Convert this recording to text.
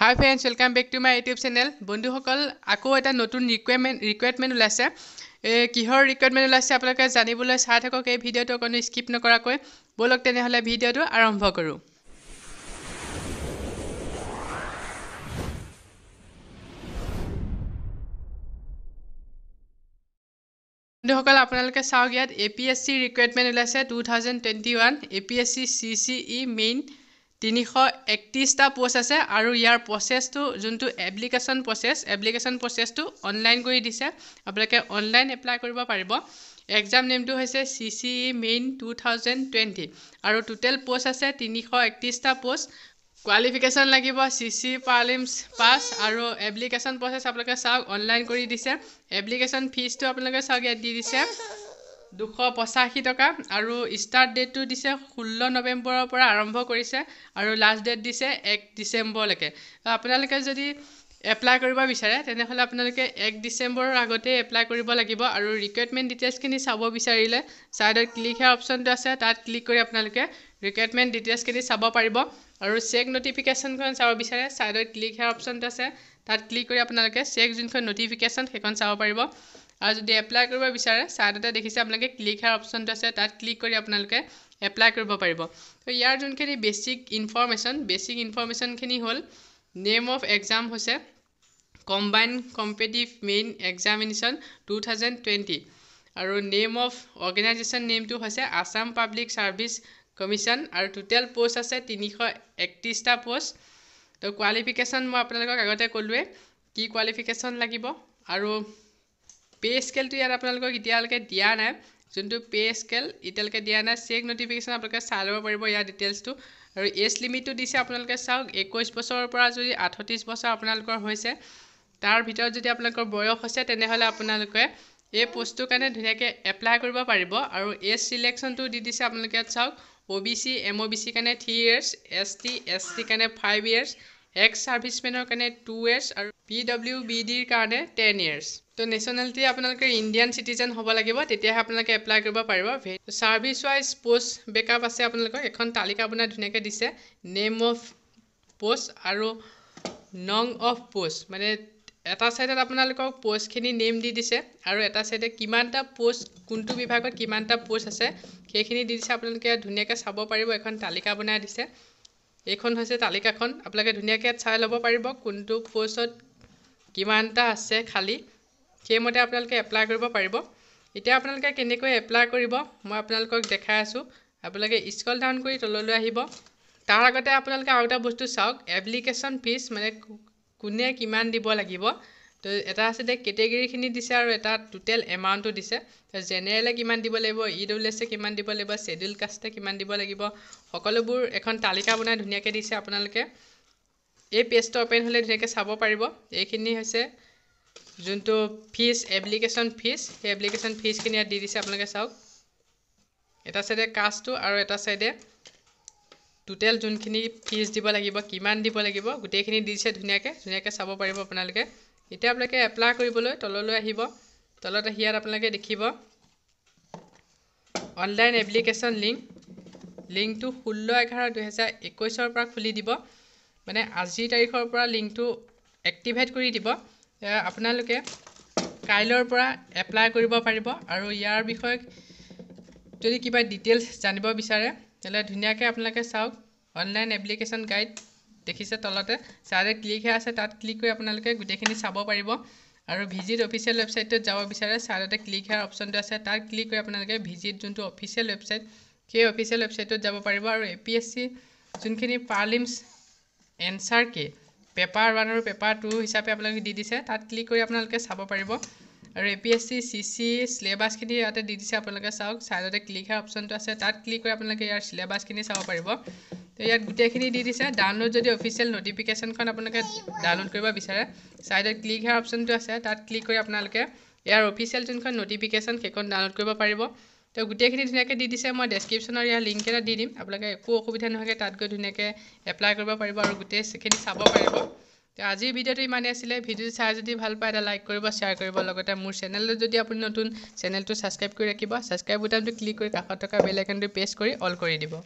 Hi friends welcome back to my YouTube channel বন্ধুসকল আকৌ এটা নতুন ৰিকুৱাৰমেণ্ট ৰিকুৱাৰমেণ্ট ওলাইছে। কিহৰ ৰিকুৱাৰমেণ্ট ওলাইছে আপোনালোকে জানিবলৈ চাই থাকক এই ভিডিঅ'টো অকণো স্কিপ নকৰাকৈ। ব'লক তেনেহ'লে ভিডিঅ'টো আৰম্ভ কৰোঁ। বন্ধুসকল আপোনালোকে চাওক ইয়াত A P S C recruitment ওলাইছে two thousand twenty one A P S C C C E main তিনিশ একত্ৰিছটা প'ষ্ট আছে আৰু ইয়াৰ প্ৰচেছটো যোনটো এপ্লিকেশ্যন প্ৰচেছ এপ্লিকেশ্যন প্ৰচেছটো অনলাইন কৰি দিছে। আপোনালোকে অনলাইন এপ্লাই কৰিব পাৰিব। এক্সাম নেমটো হৈছে C C E main two thousand twenty আৰু টোটেল প'ষ্ট আছে তিনিশ একত্ৰিছটা প'ষ্ট কোৱালিফিকেশ্যন লাগিব চি চি পাৰ্লিমছ পাছ আৰু এপ্লিকেশ্যন প্ৰচেছ আপোনালোকে চাওক অনলাইন কৰি দিছে। এপ্লিকেশ্যন ফিজটো আপোনালোকে চাওক ইয়াত দি দিছে। দুশ পঁচাশী টকা আৰু ষ্টাৰ্ট ডেটটো দিছে ষোল্ল নৱেম্বৰৰ পৰা আৰম্ভ কৰিছে আৰু লাষ্ট ডেট দিছে এক ডিচেম্বৰলৈকে। আপোনালোকে যদি এপ্লাই কৰিব বিচাৰে তেনেহ'লে আপোনালোকে এক ডিচেম্বৰৰ আগতেই এপ্লাই কৰিব লাগিব আৰু ৰিকুৱাৰমেণ্ট ডিটেইলছখিনি চাব বিচাৰিলে ছাইডত ক্লিক হেয়াৰ অপশ্যনটো আছে তাত ক্লিক কৰি আপোনালোকে ৰিকুৱাৰমেণ্ট ডিটেইলছখিনি চাব পাৰিব আৰু চেক নটিফিকেশ্যনখন চাব বিচাৰে ছাইডত ক্লিক হেয়াৰ অপশ্যনটো আছে তাত ক্লিক কৰি আপোনালোকে চেক যোনখন নটিফিকেশ্যন সেইখন চাব পাৰিব। আৰু যদি এপ্লাই কৰিব বিচাৰে ছাইডতে দেখিছে আপোনালোকে ক্লিক হেয়াৰ অপশ্যনটো আছে তাত ক্লিক কৰি আপোনালোকে এপ্লাই কৰিব পাৰিব। তো ইয়াৰ যোনখিনি বেচিক ইনফৰ্মেশ্যন বেচিক ইনফৰ্মেশ্যনখিনি হ'ল নেম অফ এক্সাম হৈছে combined competitive main examination two thousand twenty আৰু নেম অফ অৰ্গেনাইজেশ্যন নেমটো হৈছে আছাম পাব্লিক ছাৰ্ভিচ কমিশ্যন আৰু টোটেল প'ষ্ট আছে তিনিশ একত্ৰিছটা প'ষ্ট তো কোৱালিফিকেশ্যন মই আপোনালোকক আগতে ক'লোৱে কি কোৱালিফিকেশ্যন লাগিব আৰু পে' স্কেলটো ইয়াত আপোনালোকক এতিয়ালৈকে দিয়া নাই। যোনটো পে' স্কেল এতিয়ালৈকে দিয়া নাই। চেক নটিফিকেশ্যন আপোনালোকে চাই ল'ব পাৰিব ইয়াৰ ডিটেইলছটো আৰু এজ লিমিটটো দিছে আপোনালোকে চাওক একৈছ বছৰৰ পৰা যদি আঠত্ৰিছ বছৰ আপোনালোকৰ হৈছে তাৰ ভিতৰত যদি আপোনালোকৰ বয়স হৈছে তেনেহ'লে আপোনালোকে এই পষ্টটোৰ কাৰণে ধুনীয়াকৈ এপ্লাই কৰিব পাৰিব। আৰু এজ চিলেকশ্যনটো দি দিছে আপোনালোকে চাওক O' B C M O' B চিৰ কাৰণে three years S T S টিৰ কাৰণে ফাইভ ইয়েৰ্ছ এক্স ছাৰ্ভিচমেনৰ কাৰণে টু ইয়েৰ্ছ আৰু পি ডব্লিউ বি ডিৰ কাৰণে টেন ইয়েৰ্ছ তো নেশ্যনেলিটি আপোনালোকে ইণ্ডিয়ান চিটিজেন হ'ব লাগিব তেতিয়াহে আপোনালোকে এপ্লাই কৰিব পাৰিব। ছাৰ্ভিচ ৱাইজ পষ্ট বেকআপ আছে আপোনালোকৰ এখন তালিকা আপোনাৰ ধুনীয়াকৈ দিছে। নেম অফ পষ্ট আৰু নং অফ পষ্ট মানে এটা ছাইডত আপোনালোকক পষ্টখিনি নেম দি দিছে আৰু এটা ছাইডে কিমানটা পষ্ট কোনটো বিভাগত কিমানটা পষ্ট আছে সেইখিনি দি দিছে। আপোনালোকে ধুনীয়াকৈ চাব পাৰিব এখন তালিকা বনাই দিছে। এইখন হৈছে তালিকাখন। আপোনালোকে ধুনীয়াকৈ চাই ল'ব পাৰিব কোনটো পষ্টত কিমানটা আছে খালী। সেইমতে আপোনালোকে এপ্লাই কৰিব পাৰিব। এতিয়া আপোনালোকে কেনেকৈ এপ্লাই কৰিব মই আপোনালোকক দেখাই আছোঁ। আপোনালোকে স্কল ডাউন কৰি তললৈ আহিব। তাৰ আগতে আপোনালোকে আৰু এটা বস্তু চাওক এপ্লিকেশ্যন ফিজ মানে কোনে কিমান দিব লাগিব। তো এটা আছে দে কেটেগৰীখিনি দিছে আৰু এটা টোটেল এমাউণ্টটো দিছে। জেনেৰেলে কিমান দিব লাগিব ই ডব্লিউ এছে কিমান দিব লাগিব শ্বেডিউল কাষ্টে কিমান দিব লাগিব সকলোবোৰ এখন তালিকা বনাই ধুনীয়াকৈ দিছে আপোনালোকে। এই পেজটো অ'পেন হ'লে ধুনীয়াকৈ চাব পাৰিব। এইখিনি হৈছে যোনটো ফিজ এপ্লিকেশ্যন ফিজ সেই এপ্লিকেশ্যন ফিজখিনি ইয়াত দি দিছে আপোনালোকে চাওক। এটা চাইডে কাষ্টটো আৰু এটা চাইডে টোটেল যোনখিনি ফিজ দিব লাগিব কিমান দিব লাগিব গোটেইখিনি দিছে ধুনীয়াকৈ ধুনীয়াকৈ চাব পাৰিব আপোনালোকে। এতিয়া আপোনালোকে এপ্লাই কৰিবলৈ তললৈ আহিব। তলত আহি ইয়াত আপোনালোকে দেখিব। অনলাইন এপ্লিকেশ্যন লিংক লিংকটো ষোল্ল এঘাৰ দুহেজাৰ একৈছৰ পৰা খুলি দিব। মানে আজিৰ তাৰিখৰ পৰা লিংকটো এক্টিভেট কৰি দিব। আপোনালোকে কাইলৈৰ পৰা এপ্লাই কৰিব পাৰিব আৰু ইয়াৰ বিষয়ে যদি কিবা ডিটেইলছ জানিব বিচাৰে তেতিয়াহ'লে ধুনীয়াকৈ আপোনালোকে চাওক। অনলাইন এপ্লিকেশ্যন গাইড দেখিছে তলতে। ছাইডে ক্লিক হৈ আছে তাত ক্লিক কৰি আপোনালোকে গোটেইখিনি চাব পাৰিব। আৰু ভিজিট অফিচিয়েল ৱেবছাইটটোত যাব বিচাৰে ছাইডতে ক্লিক হোৱাৰ অপশ্যনটো আছে। তাত ক্লিক কৰি আপোনালোকে ভিজিট যোনটো অফিচিয়েল ৱেবছাইট সেই অফিচিয়েল ৱেবছাইটটোত যাব পাৰিব। আৰু এ পি এছ চি যোনখিনি problems answer key paper one আৰু পেপাৰ টু হিচাপে আপোনালোকে দি দিছে তাত ক্লিক কৰি আপোনালোকে চাব পাৰিব। আৰু A P S C C C চিলেবাছখিনি ইয়াতে দি দিছে আপোনালোকে চাওক। ছাইডতে ক্লিক হোৱাৰ অপশ্যনটো আছে তাত ক্লিক কৰি আপোনালোকে ইয়াৰ চিলেবাছখিনি চাব পাৰিব। ইয়াত গোটেইখিনি দি দিছে। ডাউনলোড যদি অফিচিয়েল নটিফিকেশ্যনখন আপোনালোকে ডাউনলোড কৰিব বিচাৰে ছাইডত ক্লিক হোৱাৰ অপশ্যনটো আছে। তাত ক্লিক কৰি আপোনালোকে ইয়াৰ অফিচিয়েল যোনখন নটিফিকেশ্যন সেইখন ডাউনলোড কৰিব পাৰিব। তো গোটেইখিনি ধুনীয়াকৈ দি দিছে। মই ডেছক্ৰিপশ্যনৰ ইয়াৰ লিংক এটা দি দিম। আপোনালোকে একো অসুবিধা নোহোৱাকৈ তাত গৈ ধুনীয়াকৈ এপ্লাই কৰিব পাৰিব আৰু গোটেইখিনি চাব পাৰিব। তো আজিৰ ভিডিঅ'টো ইমানেই আছিলে। ভিডিঅ'টো চাই যদি ভাল পায় এটা লাইক কৰিব শ্বেয়াৰ কৰিব। লগতে মোৰ চেনেলটো যদি আপুনি নতুন চেনেলটো ছাবস্ক্ৰাইব কৰি ৰাখিব ছাবস্ক্ৰাইব বুটামটো ক্লিক কৰি কাষত থকা বেল আইকনটো প্ৰেছ কৰি অল কৰি দিব।